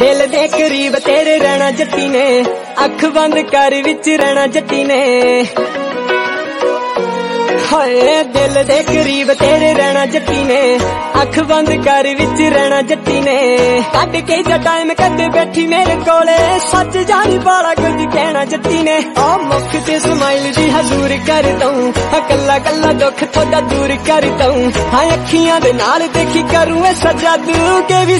ਦਿਲ ਦੇ ਕਰੀਬ ਤੇਰੇ ਰਹਿਣਾ ਜੱਟੀ ਨੇ ਅੱਖ ਬੰਦ ਕਰ ਵਿੱਚ ਰਹਿਣਾ ਜੱਟੀ ਨੇ ਹਾਏ ਦਿਲ ਦੇ ਕਰੀਬ ਤੇਰੇ ਰਹਿਣਾ ਜੱਟੀ ਨੇ ਅੱਖ ਬੰਦ ਕਰ ਵਿੱਚ ਰਹਿਣਾ ਜੱਟੀ ਨੇ ਕੱਢ ਕੇ ਜਾ ਟਾਈਮ ਕੱਢ ਬੈਠੀ ਮੇਰੇ ਕੋਲੇ ਸੱਚ ਜਾਣੀ ਬਾਲਾ ਕੁਝ ਕਹਿਣਾ ਜੱਟੀ ਨੇ ਆ ਮੁਖ ਤੇ ਸਮਾਈਲ ਦੀ ਹਜ਼ੂਰ ਕਰ ਦਊਂ ਕੱਲਾ ਕੱਲਾ ਦੁੱਖ ਤੁਹਾਡਾ ਦੂਰ ਕਰ ਦਊਂ ਹਾਂ ਅੱਖੀਆਂ ਦੇ ਨਾਲ ਦੇਖੀ ਕਰੂੰ ਐ ਸਜਾਦੂ ਕੇ ਵੀ